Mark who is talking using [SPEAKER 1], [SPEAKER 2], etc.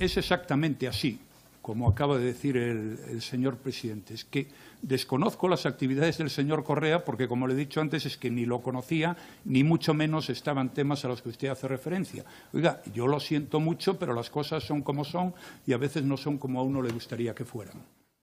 [SPEAKER 1] es exactamente así, como acaba de decir el, señor presidente. Es que desconozco las actividades del señor Correa porque, como le he dicho antes, es que ni lo conocía, ni mucho menos estaban temas a los que usted hace referencia. Oiga, yo lo siento mucho, pero las cosas son como son y a veces no son como a uno le gustaría que fueran.